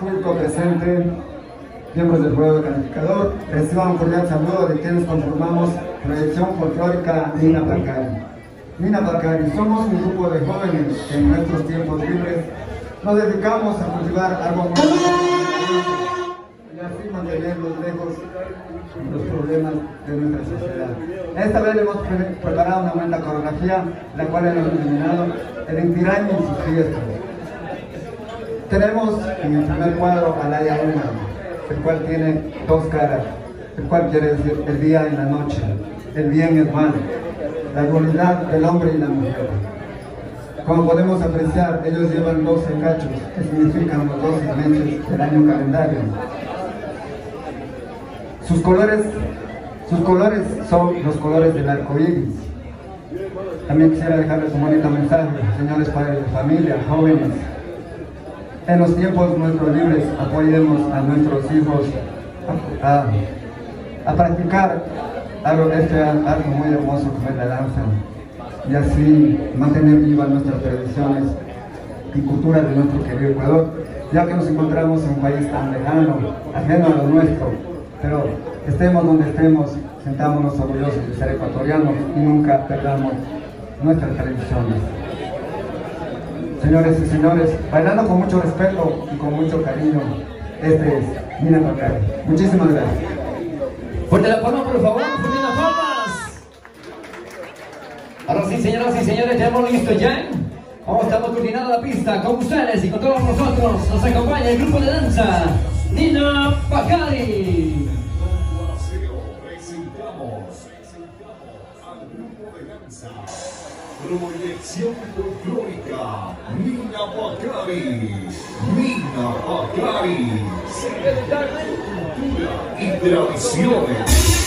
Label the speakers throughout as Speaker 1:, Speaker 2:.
Speaker 1: público presente, miembros del juego calificador, reciban un cordial saludo de quienes conformamos Proyección Folclórica Nina Pacari. Nina Pacari, somos un grupo de jóvenes que en nuestros tiempos libres nos dedicamos a cultivar algo más y así mantenerlos lejos los problemas de nuestra sociedad. Esta vez hemos preparado una buena coreografía, la cual hemos denominado El Intiraño y sus fiestas. Tenemos en el primer cuadro a la Una, el cual tiene dos caras, el cual quiere decir el día y la noche, el bien y el mal, la dualidad del hombre y la mujer. Como podemos apreciar, ellos llevan 12 cachos, que significan los 12 meses del año calendario. Sus colores, sus colores son los colores del arco iris. También quisiera dejarles un bonito mensaje, señores padres de familia, jóvenes, en los tiempos nuestros libres apoyemos a nuestros hijos a, practicar algo, este, algo muy hermoso como es la danza y así mantener vivas nuestras tradiciones y cultura de nuestro querido Ecuador, ya que nos encontramos en un país tan lejano, ajeno a lo nuestro, pero estemos donde estemos, sentámonos orgullosos de ser ecuatorianos y nunca perdamos nuestras tradiciones. Señores y señores, bailando con mucho respeto y con mucho cariño, este es Nina Pacari. Muchísimas gracias.
Speaker 2: Fuerte la palma, por favor, fuerte las palmas. Ahora sí, señoras y señores, tenemos listo ya. Vamos, estamos coordinando la pista con ustedes y con todos nosotros. Nos acompaña el grupo de danza, Nina Pacari.
Speaker 3: Proyección folclórica, Nina Pacari, Nina Pacari, cultura y tradiciones.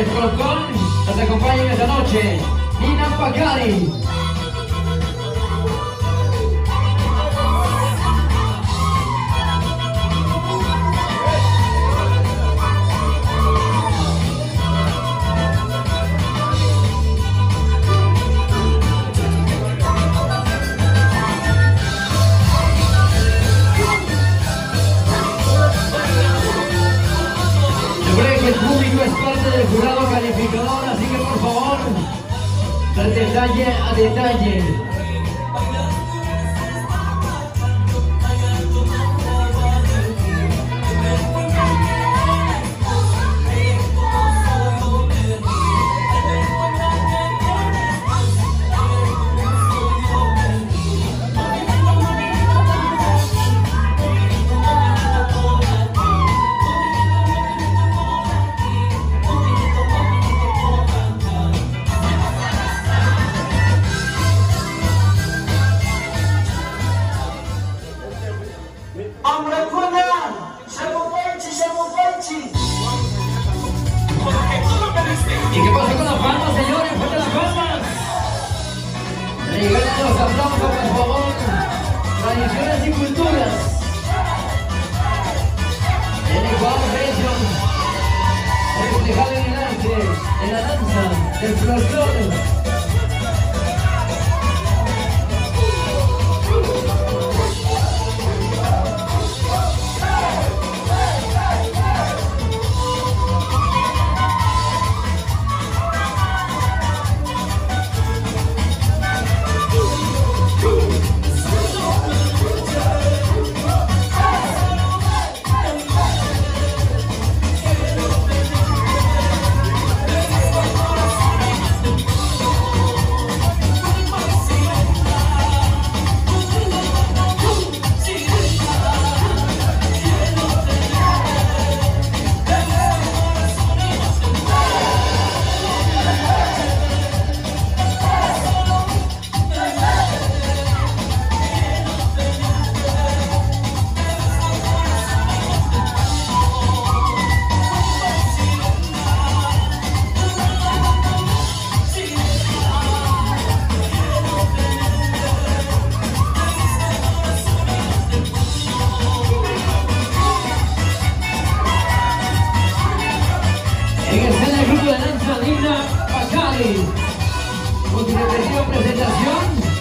Speaker 2: El folclore nos acompaña esta noche. Nina Pacari. De detalle a detalle.
Speaker 4: Amrakuna, Shamupanchi, Shamupanchi.
Speaker 2: ¿Y qué pasa con las palmas, señores? ¡Fuerte las palmas! Regalen los aplausos, por favor. Tradiciones y culturas. En Ecuador Region. Reflejado en el arte, en la danza, el folclore. Con su respectiva presentación.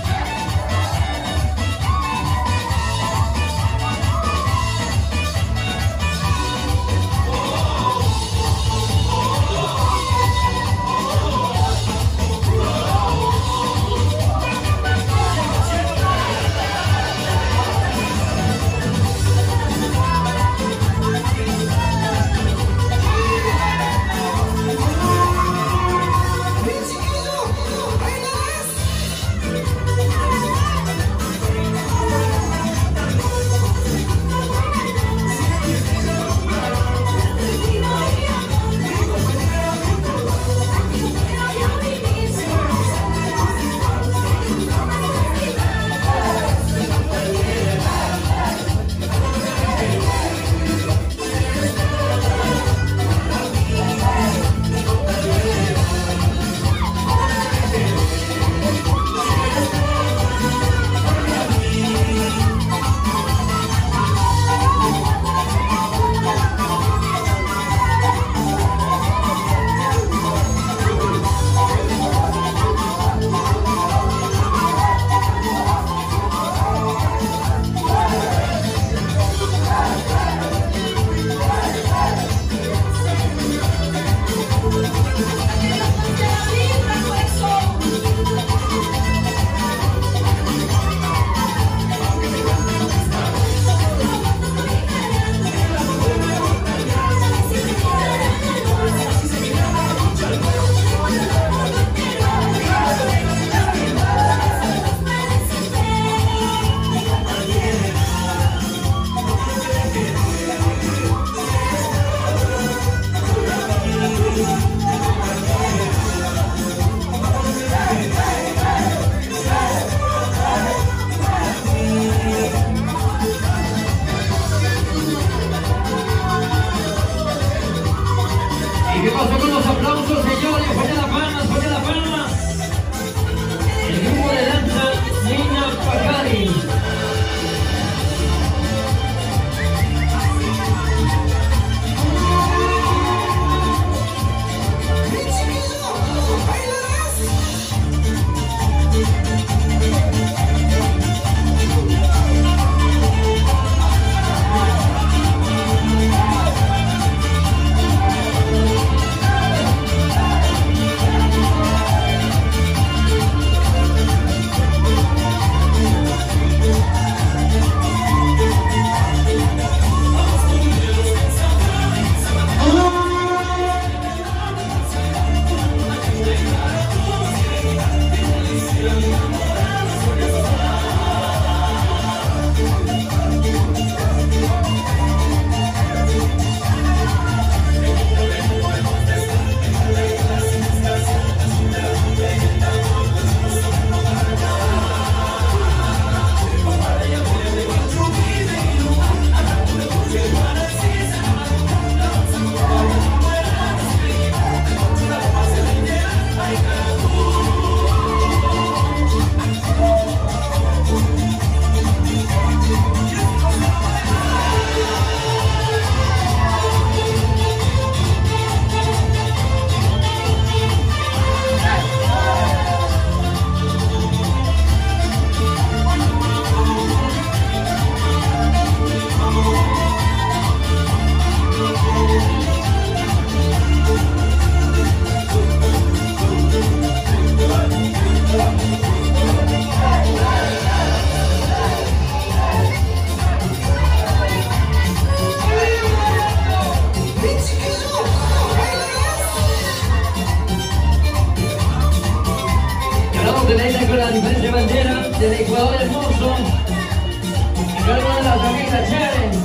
Speaker 2: desde Ecuador hermoso, a cargo de la familia
Speaker 4: Chávez,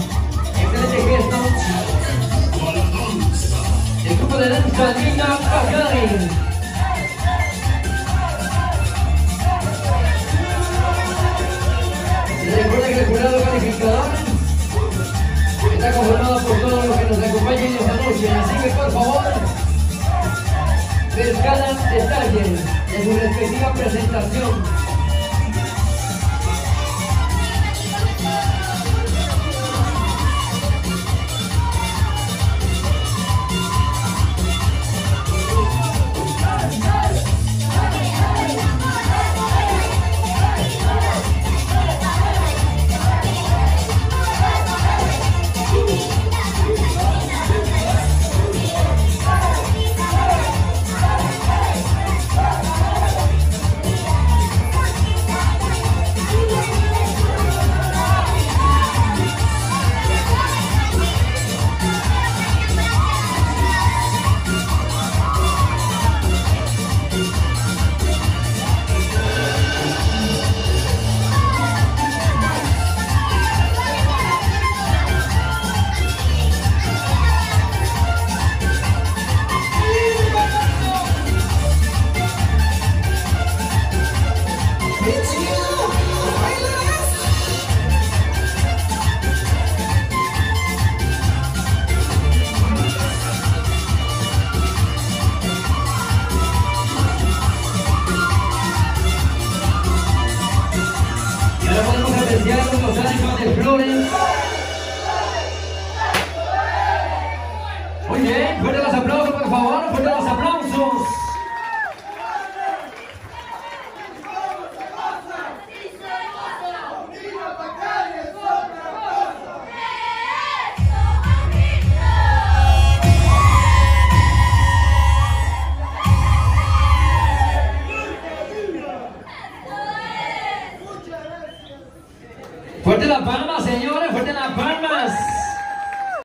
Speaker 4: excelente gesto,
Speaker 2: el grupo de danza Lina Pacari. Recuerda que el jurado calificador está conformado por todos los que nos acompañan en esta noche, así que por favor, rescatan detalles de su respectiva presentación.